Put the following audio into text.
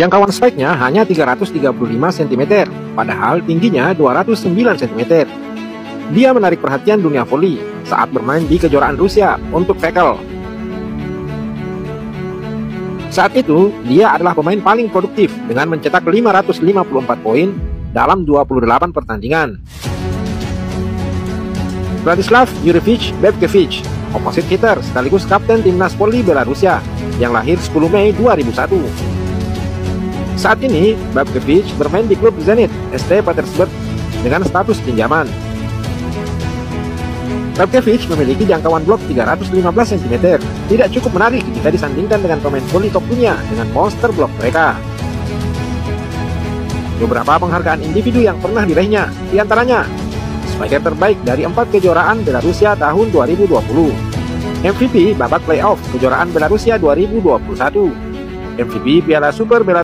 Jangkauan spike-nya hanya 335 cm, padahal tingginya 209 cm. Dia menarik perhatian dunia voli saat bermain di kejuaraan Rusia untuk tackle. Saat itu, dia adalah pemain paling produktif dengan mencetak 554 poin dalam 28 pertandingan. Vladislav Yurevich Bebkevich, opposite hitter sekaligus kapten timnas voli Belarusia yang lahir 10 Mei 2001. Saat ini, Babkevich bermain di klub Zenit ST Petersburg dengan status pinjaman. Babkevich memiliki jangkauan blok 315 cm, tidak cukup menarik jika disandingkan dengan pemain voli top dunia dengan monster blok mereka. Beberapa penghargaan individu yang pernah diraihnya, di antaranya sebagai terbaik dari empat kejuaraan Belarusia tahun 2020, MVP babak playoff kejuaraan Belarusia 2021, MVP Piala Super Belarus